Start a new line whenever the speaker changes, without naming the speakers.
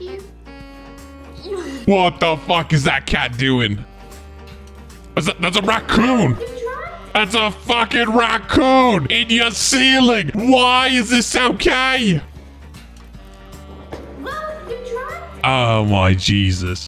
you.
What the fuck is that cat doing? That's a, that's a raccoon. That's a fucking raccoon in your ceiling. Why is this okay? Oh my Jesus.